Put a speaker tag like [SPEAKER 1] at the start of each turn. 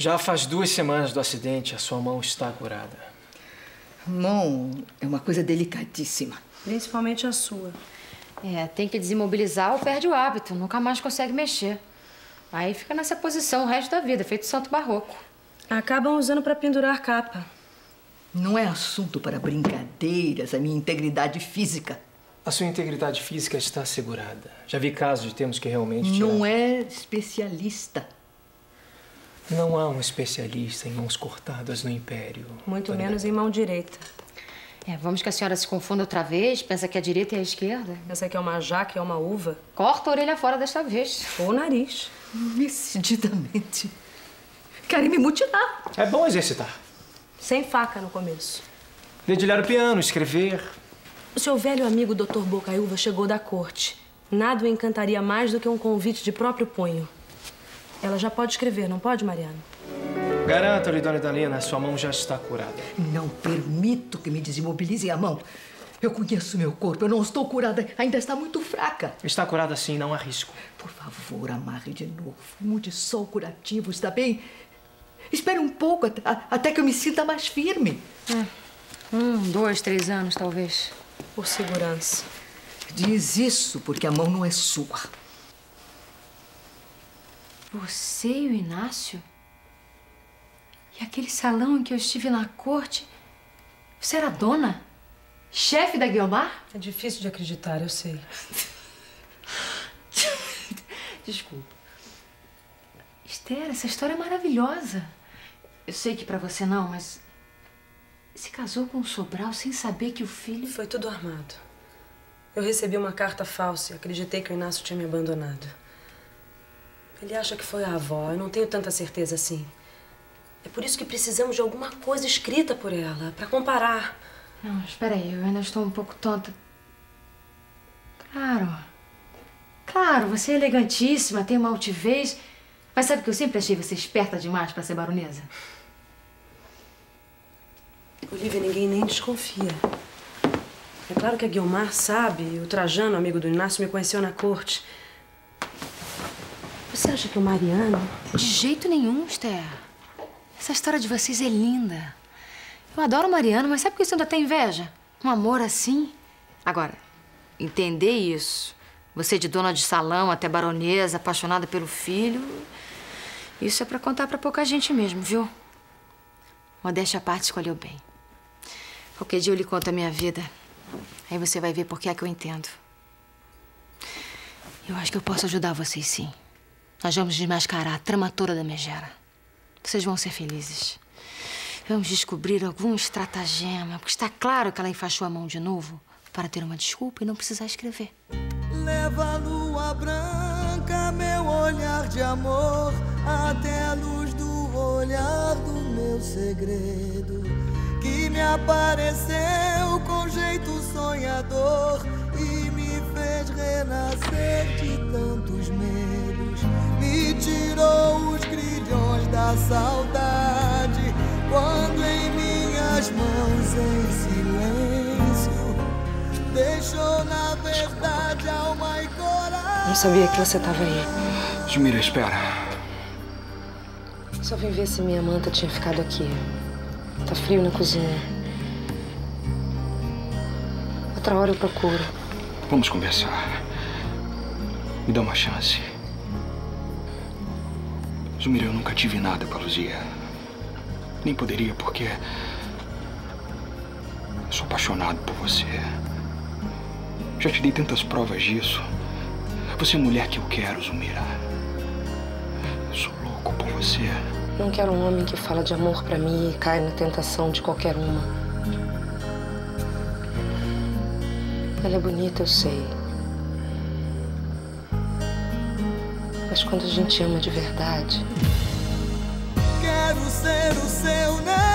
[SPEAKER 1] Já faz duas semanas do acidente, a sua mão está curada.
[SPEAKER 2] Mão é uma coisa delicadíssima.
[SPEAKER 3] Principalmente a sua.
[SPEAKER 4] É, tem que demobilizar ou perde o hábito, nunca mais consegue mexer. Aí fica nessa posição o resto da vida, feito santo barroco.
[SPEAKER 3] Acabam usando para pendurar capa.
[SPEAKER 2] Não é assunto para brincadeiras a minha integridade física.
[SPEAKER 1] A sua integridade física está assegurada. Já vi casos de termos que realmente.
[SPEAKER 2] Não
[SPEAKER 1] tirar...
[SPEAKER 2] é especialista.
[SPEAKER 1] Não há um especialista em mãos cortadas no Império.
[SPEAKER 3] Muito menos em mão direita.
[SPEAKER 4] É, vamos que a senhora se confunda outra vez, pensa que a direita é a esquerda.
[SPEAKER 3] Pensa que é uma jaca e é uma uva.
[SPEAKER 4] Corta a orelha fora desta vez.
[SPEAKER 3] Ou o nariz.
[SPEAKER 2] Decididamente. Querem me mutilar.
[SPEAKER 1] É bom exercitar.
[SPEAKER 3] Sem faca no começo.
[SPEAKER 1] Dedilhar o piano, escrever.
[SPEAKER 3] O seu velho amigo Dr. Bocaiúva chegou da corte. Nada o encantaria mais do que um convite de próprio punho. Ela já pode escrever, não pode, Mariana?
[SPEAKER 1] Garanto-lhe, dona Idalena, sua mão já está curada.
[SPEAKER 2] Não permito que me desimobilizem a mão. Eu conheço meu corpo, eu não estou curada, ainda está muito fraca.
[SPEAKER 1] Está curada sim, não há risco.
[SPEAKER 2] Por favor, amarre de novo. Mude só o curativo, está bem? Espere um pouco até, até que eu me sinta mais firme.
[SPEAKER 4] É. Um, dois, três anos, talvez.
[SPEAKER 3] Por segurança.
[SPEAKER 2] Diz isso porque a mão não é sua.
[SPEAKER 4] Você e o Inácio? E aquele salão em que eu estive na corte? Você era dona? Chefe da Guiomar?
[SPEAKER 3] É difícil de acreditar, eu sei.
[SPEAKER 4] Desculpa. Esther, essa história é maravilhosa. Eu sei que para você não, mas... Se casou com o Sobral sem saber que o filho...
[SPEAKER 3] Foi tudo armado. Eu recebi uma carta falsa e acreditei que o Inácio tinha me abandonado. Ele acha que foi a avó. Eu não tenho tanta certeza assim. É por isso que precisamos de alguma coisa escrita por ela, para comparar.
[SPEAKER 4] Não, espera aí, eu ainda estou um pouco tonta. Claro. Claro, você é elegantíssima, tem uma altivez. Mas sabe que eu sempre achei você esperta demais para ser baronesa?
[SPEAKER 3] Olivia, ninguém nem desconfia. É claro que a Guilmar sabe, o Trajano, amigo do Inácio, me conheceu na corte. Você acha que o Mariano...
[SPEAKER 4] De jeito nenhum, Esther. Essa história de vocês é linda. Eu adoro o Mariano, mas sabe por que você ainda tem inveja? Um amor assim? Agora, entender isso, você de dona de salão até baronesa, apaixonada pelo filho, isso é pra contar pra pouca gente mesmo, viu? Modéstia à parte escolheu bem. Qualquer dia eu lhe conto a minha vida. Aí você vai ver por que é que eu entendo. Eu acho que eu posso ajudar vocês, sim. Nós vamos desmascarar a trama toda da megera. Vocês vão ser felizes. Vamos descobrir algum estratagema, porque está claro que ela enfaixou a mão de novo para ter uma desculpa e não precisar escrever.
[SPEAKER 5] Leva a lua branca, meu olhar de amor, até a luz do olhar do meu segredo, que me apareceu saudade, quando em minhas mãos em silêncio deixou na verdade alma e coragem.
[SPEAKER 3] Não sabia que você estava aí.
[SPEAKER 6] Jumira, espera.
[SPEAKER 3] Só vim ver se minha manta tinha ficado aqui. Tá frio na cozinha. Outra hora eu procuro.
[SPEAKER 6] Vamos conversar. Me dá uma chance. Zumira, eu nunca tive nada com a Luzia. Nem poderia, porque. Sou apaixonado por você. Já te dei tantas provas disso. Você é a mulher que eu quero, Zumira. Sou louco por você.
[SPEAKER 3] Não quero um homem que fala de amor pra mim e cai na tentação de qualquer uma. Ela é bonita, eu sei. Mas quando a gente ama de verdade.
[SPEAKER 5] Quero ser o seu negro